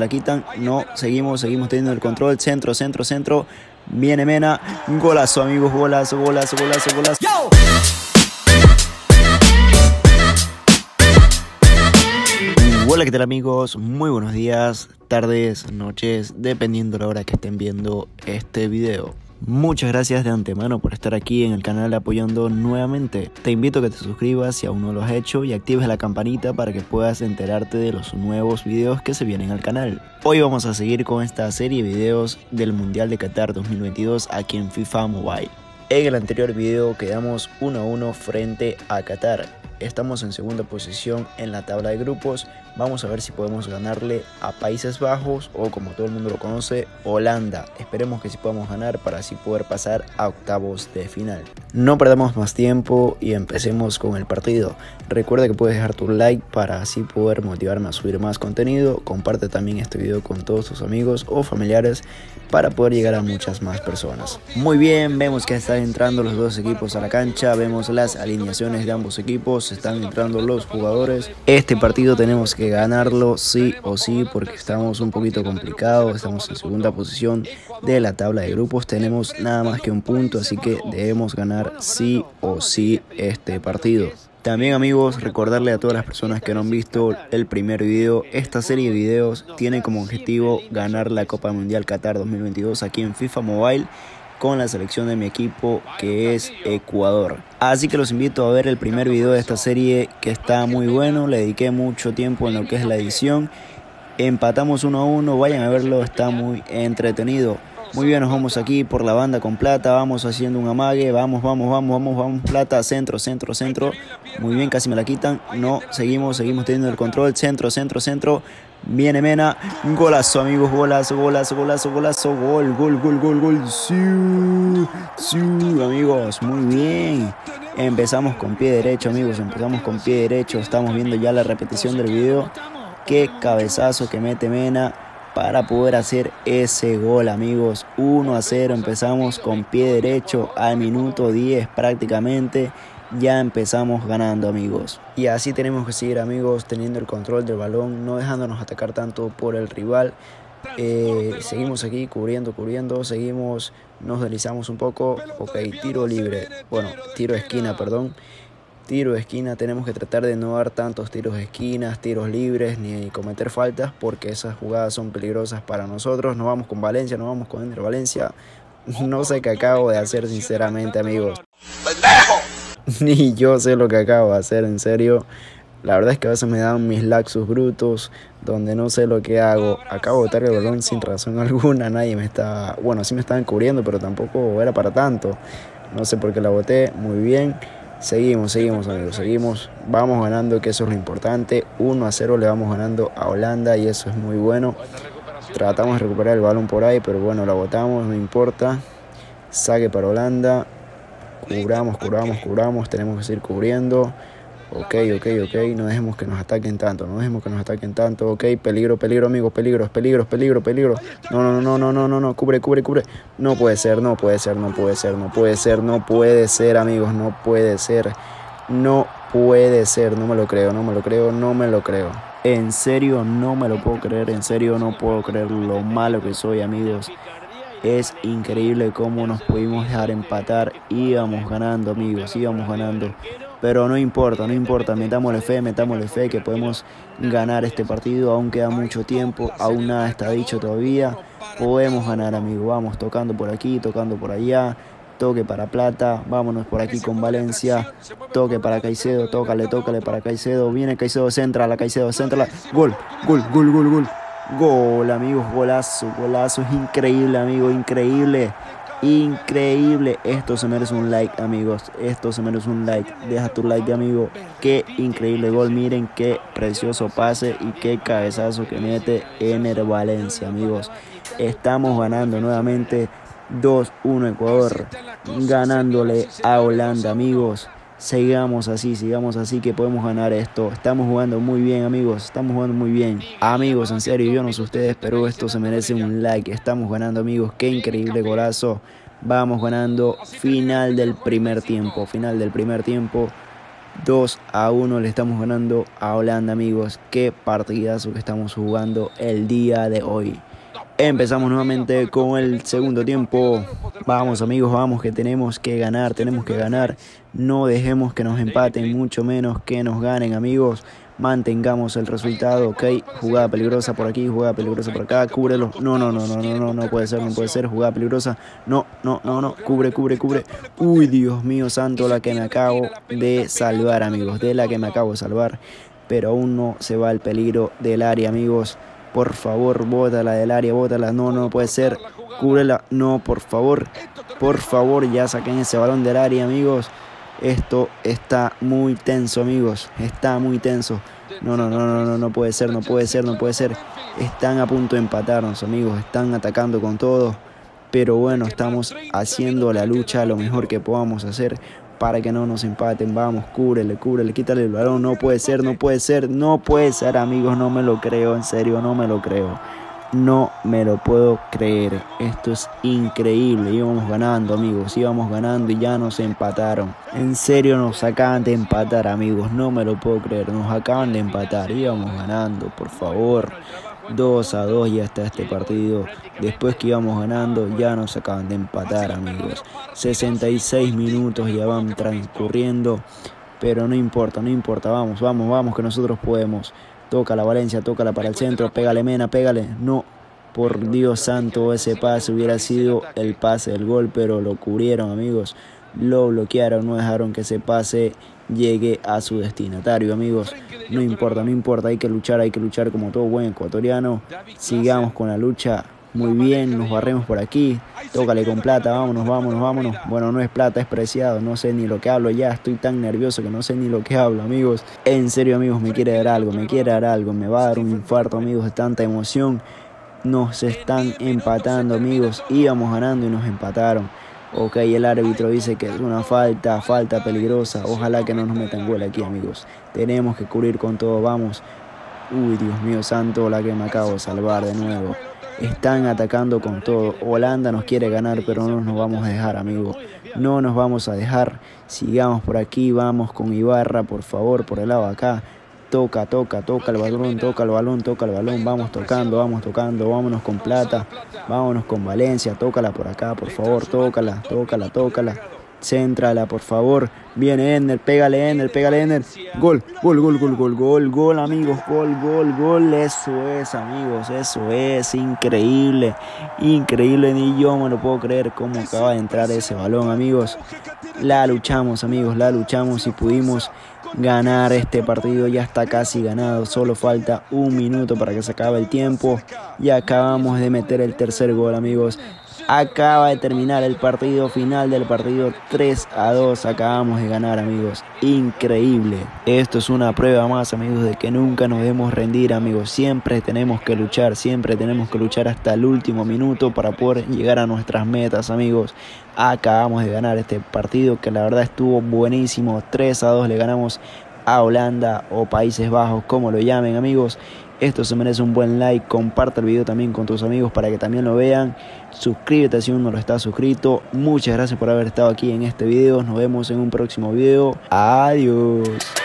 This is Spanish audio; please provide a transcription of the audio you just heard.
La quitan, no, seguimos, seguimos teniendo el control, centro, centro, centro. Viene Mena, golazo amigos, golazo, golazo, golazo, golazo. Hola, ¿qué tal amigos? Muy buenos días, tardes, noches, dependiendo de la hora que estén viendo este video. Muchas gracias de antemano por estar aquí en el canal apoyando nuevamente. Te invito a que te suscribas si aún no lo has hecho y actives la campanita para que puedas enterarte de los nuevos videos que se vienen al canal. Hoy vamos a seguir con esta serie de videos del Mundial de Qatar 2022 aquí en FIFA Mobile. En el anterior video quedamos 1 a 1 frente a Qatar Estamos en segunda posición en la tabla de grupos. Vamos a ver si podemos ganarle a Países Bajos o como todo el mundo lo conoce, Holanda. Esperemos que sí podamos ganar para así poder pasar a octavos de final. No perdamos más tiempo y empecemos con el partido. Recuerda que puedes dejar tu like para así poder motivarme a subir más contenido. Comparte también este video con todos tus amigos o familiares para poder llegar a muchas más personas. Muy bien, vemos que están entrando los dos equipos a la cancha. Vemos las alineaciones de ambos equipos están entrando los jugadores. Este partido tenemos que ganarlo sí o sí porque estamos un poquito complicados, estamos en segunda posición de la tabla de grupos, tenemos nada más que un punto, así que debemos ganar sí o sí este partido. También amigos, recordarle a todas las personas que no han visto el primer video, esta serie de videos tiene como objetivo ganar la Copa Mundial Qatar 2022 aquí en FIFA Mobile con la selección de mi equipo que es Ecuador. Así que los invito a ver el primer video de esta serie que está muy bueno, le dediqué mucho tiempo en lo que es la edición. Empatamos uno a uno, vayan a verlo, está muy entretenido. Muy bien, nos vamos aquí por la banda con plata, vamos haciendo un amague, vamos, vamos, vamos, vamos, vamos, plata, centro, centro, centro. Muy bien, casi me la quitan. No, seguimos, seguimos teniendo el control, centro, centro, centro. Viene Mena, golazo amigos, golazo, golazo, golazo, golazo, gol, gol, gol, gol, gol, sí, sí, amigos, muy bien. Empezamos con pie derecho amigos, empezamos con pie derecho, estamos viendo ya la repetición del video. Qué cabezazo que mete Mena para poder hacer ese gol amigos, 1 a 0, empezamos con pie derecho al minuto 10 prácticamente ya empezamos ganando amigos. Y así tenemos que seguir amigos teniendo el control del balón, no dejándonos atacar tanto por el rival. Eh, seguimos aquí cubriendo, cubriendo, seguimos, nos deslizamos un poco, ok, tiro libre, bueno, tiro esquina, perdón. Tiro de esquina, tenemos que tratar de no dar tantos tiros de esquinas, tiros libres, ni cometer faltas, porque esas jugadas son peligrosas para nosotros. Nos vamos con Valencia, nos vamos con Ender Valencia. No sé qué acabo de hacer, sinceramente, amigos. Ni yo sé lo que acabo de hacer, en serio. La verdad es que a veces me dan mis laxos brutos, donde no sé lo que hago. Acabo de botar el balón sin razón alguna, nadie me está... Bueno, sí me estaban cubriendo, pero tampoco era para tanto. No sé por qué la boté, muy bien. Seguimos, seguimos amigos, seguimos. Vamos ganando, que eso es lo importante. 1 a 0 le vamos ganando a Holanda y eso es muy bueno. Tratamos de recuperar el balón por ahí, pero bueno, la botamos, no importa. Saque para Holanda cubramos, cubramos, cubramos, tenemos que seguir cubriendo. Ok, ok, ok, no dejemos que nos ataquen tanto, no dejemos que nos ataquen tanto. Ok, peligro, peligro, amigos, peligro, peligro, peligro, peligro. No, no, no, no, no, no, no, cubre, cubre, cubre. No puede ser, no puede ser, no puede ser, no puede ser, no puede ser, amigos, no puede ser. No puede ser, no me lo creo, no me lo creo, no me lo creo. En serio, no me lo puedo creer, en serio, no puedo creer lo malo que soy, amigos. Es increíble cómo nos pudimos dejar empatar. Íbamos ganando, amigos, íbamos ganando. Pero no importa, no importa. Metámosle fe, metámosle fe que podemos ganar este partido. Aún queda mucho tiempo, aún nada está dicho todavía. Podemos ganar, amigos. Vamos tocando por aquí, tocando por allá. Toque para Plata, vámonos por aquí con Valencia. Toque para Caicedo, tócale, tócale para Caicedo. Viene Caicedo, centra la Caicedo, centra la. Gol, gol, gol, gol, gol. Gol, amigos, golazo, golazo. Es increíble, amigo, increíble. Increíble. Esto se merece un like, amigos. Esto se merece un like. Deja tu like, amigo. Qué increíble gol. Miren qué precioso pase y qué cabezazo que mete Ener Valencia, amigos. Estamos ganando nuevamente 2-1 Ecuador. Ganándole a Holanda, amigos sigamos así, sigamos así que podemos ganar esto. Estamos jugando muy bien, amigos. Estamos jugando muy bien. Amigos, en serio, yo no sé ustedes, pero esto se merece un like. Estamos ganando, amigos. Qué increíble golazo. Vamos ganando final del primer tiempo. Final del primer tiempo. 2 a 1 le estamos ganando a Holanda, amigos. Qué partidazo que estamos jugando el día de hoy. Empezamos nuevamente con el segundo tiempo. Vamos amigos, vamos que tenemos que ganar, tenemos que ganar. No dejemos que nos empaten, mucho menos que nos ganen amigos. Mantengamos el resultado, ok. Jugada peligrosa por aquí, jugada peligrosa por acá. Cúbrelo. No, no, no, no, no, no, no puede ser, no puede ser. Jugada peligrosa. No, no, no, no. Cubre, cubre, cubre. Uy, Dios mío santo, la que me acabo de salvar, amigos. De la que me acabo de salvar. Pero aún no se va el peligro del área, amigos. Por favor, bótala del área, bótala. No, no puede ser. Cúbrela. No, por favor. Por favor, ya saquen ese balón del área, amigos. Esto está muy tenso, amigos. Está muy tenso. No, no, no, no, no, no puede ser, no puede ser, no puede ser. Están a punto de empatarnos, amigos. Están atacando con todo. Pero bueno, estamos haciendo la lucha lo mejor que podamos hacer para que no nos empaten. Vamos, cúbrele, cúbrele, quítale el balón. No puede ser, no puede ser, no puede ser, amigos. No me lo creo, en serio, no me lo creo. No me lo puedo creer. Esto es increíble. Íbamos ganando, amigos. Íbamos ganando y ya nos empataron. En serio nos acaban de empatar, amigos. No me lo puedo creer. Nos acaban de empatar. Íbamos ganando, por favor. 2 a 2 ya está este partido. Después que íbamos ganando, ya nos acaban de empatar, amigos. 66 minutos ya van transcurriendo. Pero no importa, no importa. Vamos, vamos, vamos, que nosotros podemos. Toca la Valencia, tócala para el centro. Pégale, Mena, pégale. No, por Dios santo, ese pase hubiera sido el pase del gol, pero lo cubrieron, amigos. Lo bloquearon, no dejaron que ese pase llegue a su destinatario, amigos. No importa, no importa, hay que luchar, hay que luchar como todo buen ecuatoriano. Sigamos con la lucha. Muy bien, nos barremos por aquí. Tócale con plata, vámonos, vámonos, vámonos. Bueno, no es plata, es preciado. No sé ni lo que hablo ya. Estoy tan nervioso que no sé ni lo que hablo, amigos. En serio, amigos, me quiere dar algo, me quiere dar algo. Me va a dar un infarto, amigos, de tanta emoción. Nos están empatando, amigos. Íbamos ganando y nos empataron. Ok, el árbitro dice que es una falta, falta peligrosa. Ojalá que no nos metan gol aquí, amigos. Tenemos que cubrir con todo, vamos. Uy, Dios mío santo, la que me acabo de salvar de nuevo. Están atacando con todo. Holanda nos quiere ganar, pero no nos vamos a dejar, amigos. No nos vamos a dejar. Sigamos por aquí, vamos con Ibarra, por favor, por el lado acá. Toca, toca, toca el balón, toca el balón, toca el balón. Vamos tocando, vamos tocando. Vámonos con Plata. Vámonos con Valencia. Tócala por acá, por favor. Tócala, tócala, tócala. Céntrala, por favor. Viene Ender, pégale Ender, pégale Ender. Gol, gol, gol, gol, gol, gol, gol, amigos. Gol, gol, gol. Eso es, amigos. Eso es increíble. Increíble. Ni yo me lo puedo creer cómo acaba de entrar ese balón, amigos. La luchamos, amigos. La luchamos y pudimos ganar este partido. Ya está casi ganado. Solo falta un minuto para que se acabe el tiempo. Y acabamos de meter el tercer gol, amigos. Acaba de terminar el partido final del partido 3 a 2. Acabamos de ganar, amigos. Increíble. Esto es una prueba más, amigos, de que nunca nos debemos rendir, amigos. Siempre tenemos que luchar, siempre tenemos que luchar hasta el último minuto para poder llegar a nuestras metas, amigos. Acabamos de ganar este partido que la verdad estuvo buenísimo. 3 a 2 le ganamos a Holanda o Países Bajos, como lo llamen, amigos. Esto se merece un buen like, comparte el video también con tus amigos para que también lo vean. Suscríbete si aún no lo estás suscrito. Muchas gracias por haber estado aquí en este video. Nos vemos en un próximo video. Adiós.